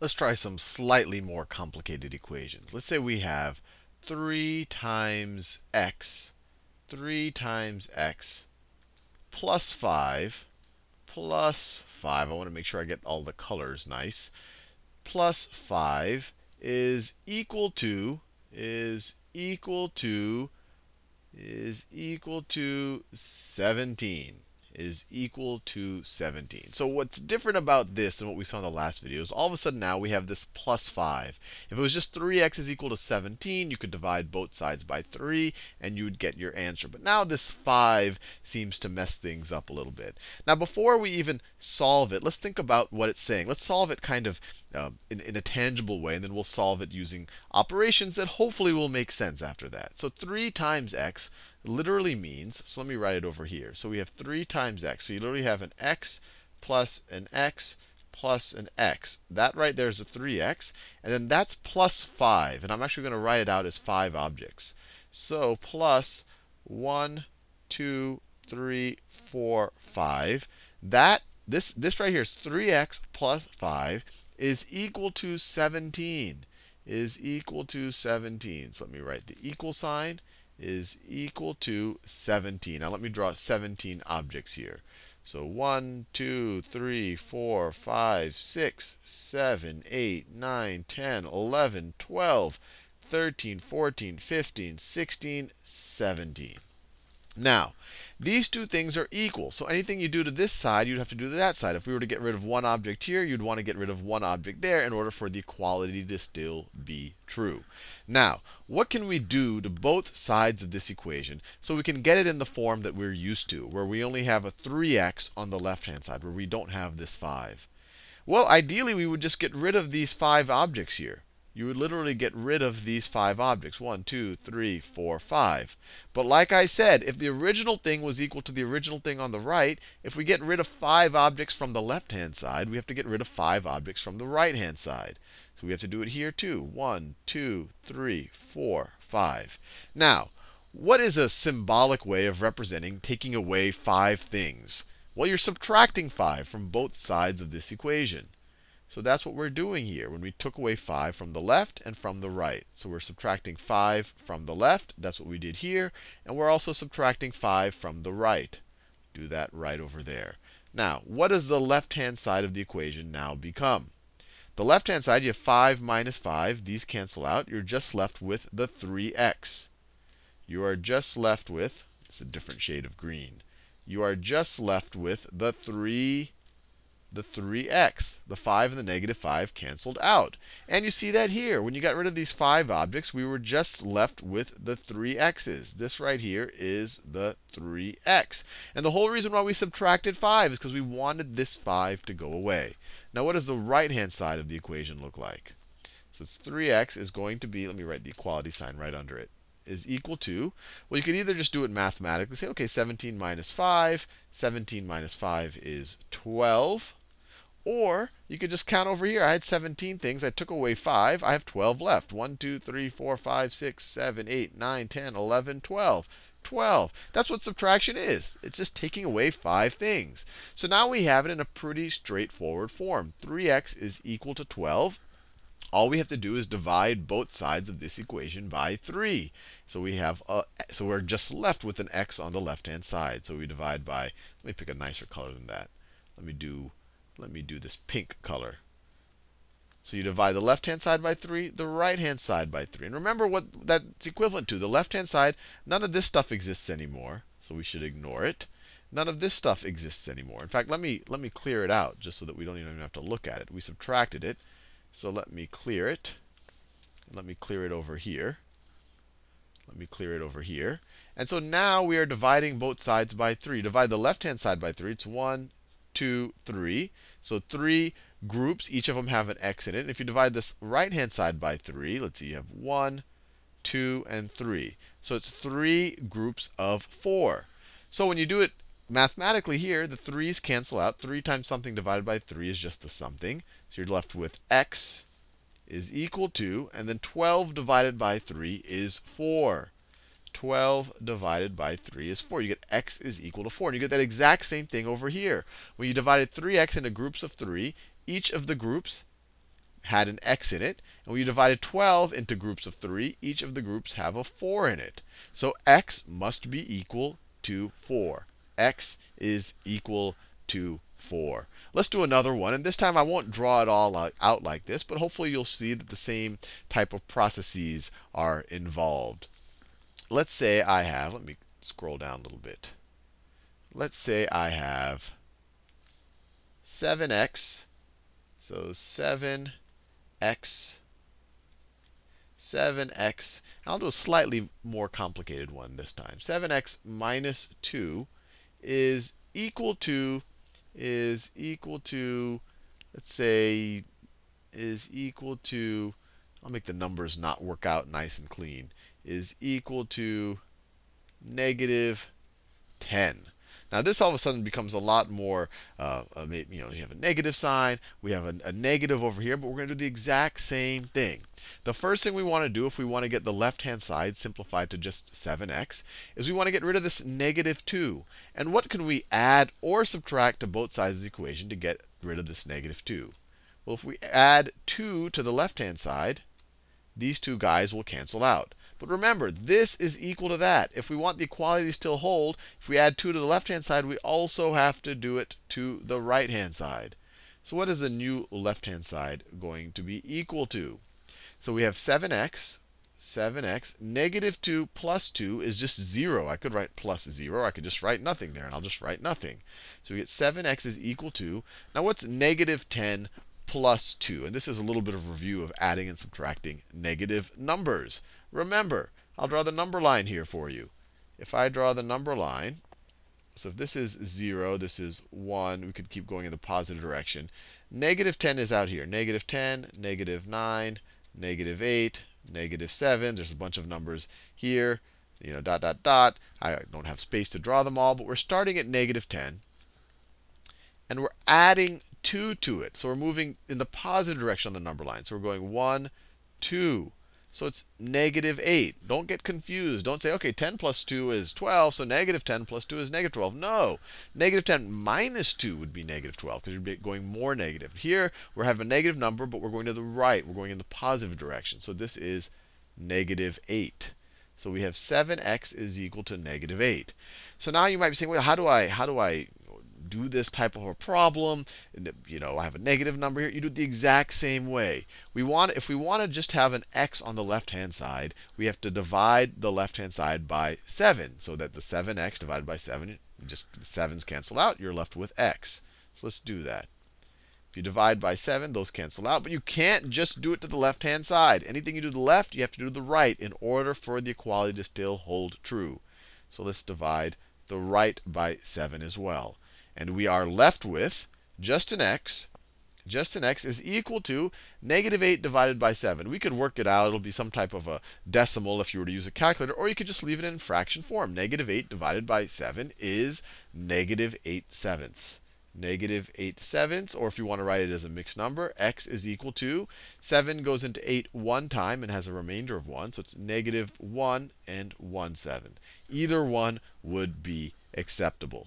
let's try some slightly more complicated equations. Let's say we have 3 times x, 3 times x plus 5 plus 5. I want to make sure I get all the colors nice. Plus 5 is equal to is equal to is equal to 17 is equal to 17. So what's different about this than what we saw in the last video is all of a sudden now we have this plus 5. If it was just 3x is equal to 17, you could divide both sides by 3 and you would get your answer. But now this 5 seems to mess things up a little bit. Now before we even solve it, let's think about what it's saying. Let's solve it kind of uh, in, in a tangible way, and then we'll solve it using operations that hopefully will make sense after that. So 3 times x literally means, so let me write it over here. So we have 3 times x. So you literally have an x plus an x plus an x. That right there is a 3x. And then that's plus 5. And I'm actually going to write it out as 5 objects. So plus 1, 2, 3, 4, 5. That, this, this right here is 3x plus 5 is equal to 17. Is equal to 17. So let me write the equal sign is equal to 17. Now let me draw 17 objects here. So 1, 2, 3, 4, 5, 6, 7, 8, 9, 10, 11, 12, 13, 14, 15, 16, 17. Now, these two things are equal. So anything you do to this side, you'd have to do to that side. If we were to get rid of one object here, you'd want to get rid of one object there in order for the equality to still be true. Now, what can we do to both sides of this equation so we can get it in the form that we're used to, where we only have a 3x on the left-hand side, where we don't have this 5? Well, ideally, we would just get rid of these five objects here you would literally get rid of these five objects. One, two, three, four, five. But like I said, if the original thing was equal to the original thing on the right, if we get rid of five objects from the left-hand side, we have to get rid of five objects from the right-hand side. So we have to do it here too. One, two, three, four, five. Now, what is a symbolic way of representing taking away five things? Well, you're subtracting 5 from both sides of this equation. So that's what we're doing here when we took away 5 from the left and from the right. So we're subtracting 5 from the left. That's what we did here. And we're also subtracting 5 from the right. Do that right over there. Now, what does the left-hand side of the equation now become? The left-hand side, you have 5 minus 5. These cancel out. You're just left with the 3x. You are just left with, it's a different shade of green. You are just left with the 3 the 3x. The 5 and the negative 5 canceled out. And you see that here. When you got rid of these 5 objects, we were just left with the 3x's. This right here is the 3x. And the whole reason why we subtracted 5 is because we wanted this 5 to go away. Now, what does the right-hand side of the equation look like? So it's 3x is going to be, let me write the equality sign right under it, is equal to, well, you could either just do it mathematically, say, OK, 17 minus 5. 17 minus 5 is 12. Or you could just count over here. I had 17 things. I took away 5. I have 12 left. 1, 2, 3, 4, 5, 6, 7, 8, 9, 10, 11, 12. 12. That's what subtraction is. It's just taking away 5 things. So now we have it in a pretty straightforward form. 3x is equal to 12. All we have to do is divide both sides of this equation by 3. So we have a, so we're just left with an x on the left-hand side. So we divide by, let me pick a nicer color than that. Let me do let me do this pink color. So you divide the left-hand side by 3, the right-hand side by 3. And remember what that's equivalent to. The left-hand side, none of this stuff exists anymore. So we should ignore it. None of this stuff exists anymore. In fact, let me, let me clear it out just so that we don't even have to look at it. We subtracted it. So let me clear it. Let me clear it over here. Let me clear it over here. And so now we are dividing both sides by 3. Divide the left-hand side by 3. It's 1, 2, 3. So three groups, each of them have an x in it. And if you divide this right-hand side by 3, let's see, you have 1, 2, and 3. So it's three groups of 4. So when you do it mathematically here, the 3's cancel out. 3 times something divided by 3 is just the something. So you're left with x is equal to, and then 12 divided by 3 is 4. 12 divided by 3 is 4. You get x is equal to 4. And you get that exact same thing over here. When you divided 3x into groups of 3, each of the groups had an x in it. And when you divided 12 into groups of 3. Each of the groups have a 4 in it. So x must be equal to 4. x is equal to 4. Let's do another one. And this time I won't draw it all out like this, but hopefully you'll see that the same type of processes are involved. Let's say I have, let me scroll down a little bit. Let's say I have 7x. So 7x 7x. I'll do a slightly more complicated one this time. 7x minus 2 is equal to is equal to let's say is equal to I'll make the numbers not work out nice and clean is equal to negative 10. Now this all of a sudden becomes a lot more, uh, you know, you have a negative sign, we have a, a negative over here, but we're going to do the exact same thing. The first thing we want to do if we want to get the left-hand side simplified to just 7x is we want to get rid of this negative 2. And what can we add or subtract to both sides of the equation to get rid of this negative 2? Well, if we add 2 to the left-hand side, these two guys will cancel out. But remember, this is equal to that. If we want the equality to still hold, if we add 2 to the left-hand side, we also have to do it to the right-hand side. So what is the new left-hand side going to be equal to? So we have 7x, 7x. Negative 2 plus 2 is just 0. I could write plus 0. I could just write nothing there, and I'll just write nothing. So we get 7x is equal to, now what's negative 10 plus 2? And this is a little bit of review of adding and subtracting negative numbers. Remember, I'll draw the number line here for you. If I draw the number line, so if this is 0, this is 1, we could keep going in the positive direction. Negative 10 is out here. Negative 10, negative 9, negative 8, negative 7. There's a bunch of numbers here. You know, dot, dot, dot. I don't have space to draw them all, but we're starting at negative 10. And we're adding 2 to it. So we're moving in the positive direction on the number line. So we're going 1, 2. So it's negative 8. Don't get confused. Don't say, OK, 10 plus 2 is 12, so negative 10 plus 2 is negative 12. No. Negative 10 minus 2 would be negative 12, because you're going more negative. Here, we have a negative number, but we're going to the right. We're going in the positive direction. So this is negative 8. So we have 7x is equal to negative 8. So now you might be saying, well, how do I, how do I do this type of a problem, you know, I have a negative number here, you do it the exact same way. We want, if we want to just have an x on the left-hand side, we have to divide the left-hand side by 7, so that the 7x divided by 7, just the 7's cancel out, you're left with x. So let's do that. If you divide by 7, those cancel out. But you can't just do it to the left-hand side. Anything you do to the left, you have to do to the right in order for the equality to still hold true. So let's divide the right by 7 as well. And we are left with just an x. Just an x is equal to negative 8 divided by 7. We could work it out. It'll be some type of a decimal if you were to use a calculator. Or you could just leave it in fraction form. Negative 8 divided by 7 is negative 8 sevenths. Negative 8 sevenths, or if you want to write it as a mixed number, x is equal to 7 goes into 8 one time and has a remainder of 1. So it's negative 1 and 1 seventh. Either one would be acceptable.